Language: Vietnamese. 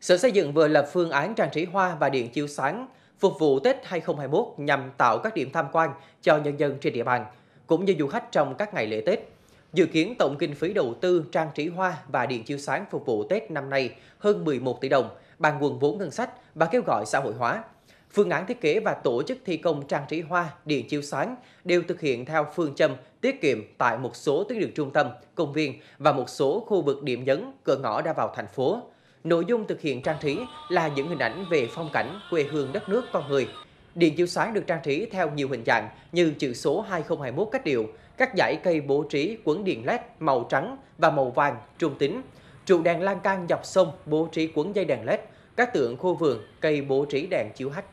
Sở Xây dựng vừa lập phương án trang trí hoa và điện chiếu sáng phục vụ Tết 2021 nhằm tạo các điểm tham quan cho nhân dân trên địa bàn, cũng như du khách trong các ngày lễ Tết. Dự kiến tổng kinh phí đầu tư trang trí hoa và điện chiếu sáng phục vụ Tết năm nay hơn 11 tỷ đồng, bằng nguồn vốn ngân sách và kêu gọi xã hội hóa. Phương án thiết kế và tổ chức thi công trang trí hoa, điện chiếu sáng đều thực hiện theo phương châm tiết kiệm tại một số tuyến đường trung tâm, công viên và một số khu vực điểm nhấn, cửa ngõ ra vào thành phố. Nội dung thực hiện trang trí là những hình ảnh về phong cảnh, quê hương đất nước con người. Điện chiếu sáng được trang trí theo nhiều hình dạng như chữ số 2021 cách điệu, các dải cây bố trí quấn điện led màu trắng và màu vàng trung tính, trụ đèn lan can dọc sông bố trí quấn dây đèn led, các tượng khu vườn, cây bố trí đèn chiếu hắt.